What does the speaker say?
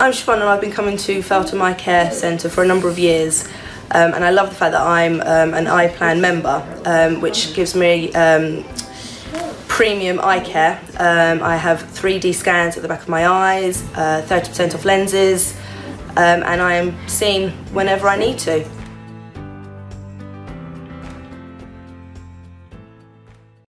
I'm Siobhan and I've been coming to Feltham Eye Care Centre for a number of years um, and I love the fact that I'm um, an Eyeplan member um, which gives me um, premium eye care. Um, I have 3D scans at the back of my eyes, 30% uh, off lenses um, and I am seen whenever I need to.